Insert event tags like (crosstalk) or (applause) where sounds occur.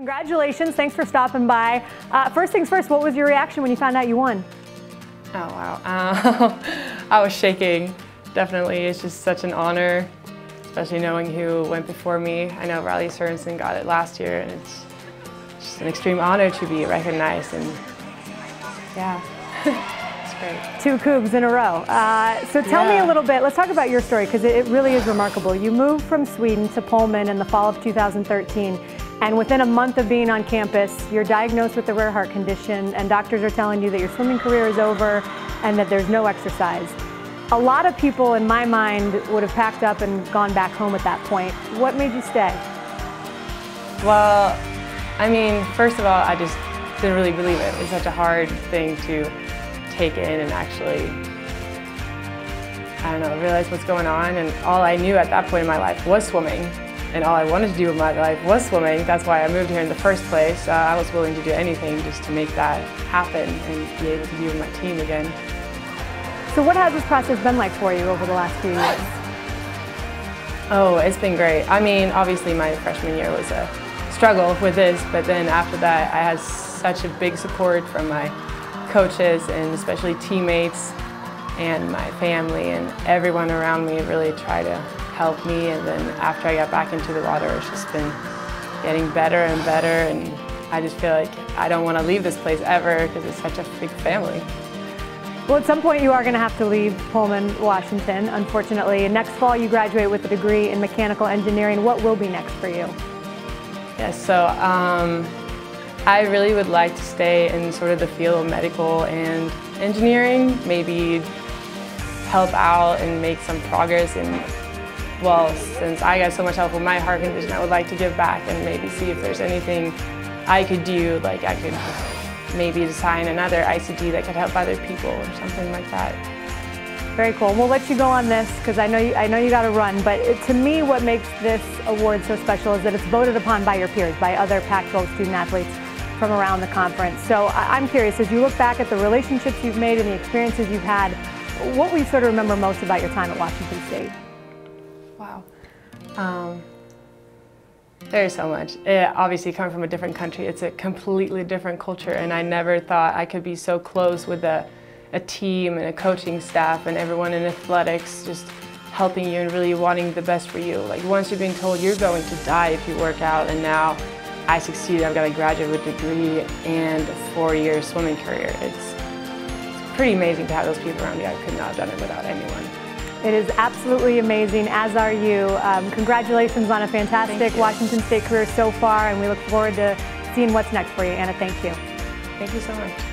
Congratulations, thanks for stopping by. Uh, first things first, what was your reaction when you found out you won? Oh wow, uh, (laughs) I was shaking, definitely. It's just such an honor, especially knowing who went before me. I know Riley Sorensen got it last year and it's just an extreme honor to be recognized and yeah, (laughs) it's great. Two Cougs in a row. Uh, so tell yeah. me a little bit, let's talk about your story because it, it really is remarkable. You moved from Sweden to Pullman in the fall of 2013 and within a month of being on campus, you're diagnosed with a rare heart condition and doctors are telling you that your swimming career is over and that there's no exercise. A lot of people in my mind would have packed up and gone back home at that point. What made you stay? Well, I mean, first of all, I just didn't really believe it. It's such a hard thing to take in and actually, I don't know, realize what's going on. And all I knew at that point in my life was swimming and all I wanted to do in my life was swimming. That's why I moved here in the first place. Uh, I was willing to do anything just to make that happen and be able to be with my team again. So what has this process been like for you over the last few years? Oh, it's been great. I mean, obviously my freshman year was a struggle with this, but then after that I had such a big support from my coaches and especially teammates and my family and everyone around me really try to help me and then after I got back into the water it's just been getting better and better and I just feel like I don't want to leave this place ever because it's such a big family. Well, at some point you are going to have to leave Pullman, Washington, unfortunately. Next fall you graduate with a degree in mechanical engineering. What will be next for you? Yes, so um, I really would like to stay in sort of the field of medical and engineering, maybe help out and make some progress in well, since I got so much help with my heart condition, I would like to give back and maybe see if there's anything I could do, like I could maybe design another ICD that could help other people or something like that. Very cool. We'll let you go on this because I know you, I know you got to run. But it, to me, what makes this award so special is that it's voted upon by your peers, by other Pac-12 student athletes from around the conference. So I'm curious, as you look back at the relationships you've made and the experiences you've had, what you sort of remember most about your time at Washington State? Wow. Um, there's so much. It, obviously, coming from a different country, it's a completely different culture, and I never thought I could be so close with a, a team and a coaching staff and everyone in athletics just helping you and really wanting the best for you. Like once you're being told you're going to die if you work out, and now I succeeded, I've got a graduate degree and a four-year swimming career. It's pretty amazing to have those people around me. I could not have done it without anyone. It is absolutely amazing, as are you. Um, congratulations on a fantastic Washington State career so far, and we look forward to seeing what's next for you. Anna, thank you. Thank you so much.